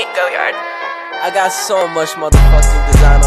Go yard. I got so much motherfucking design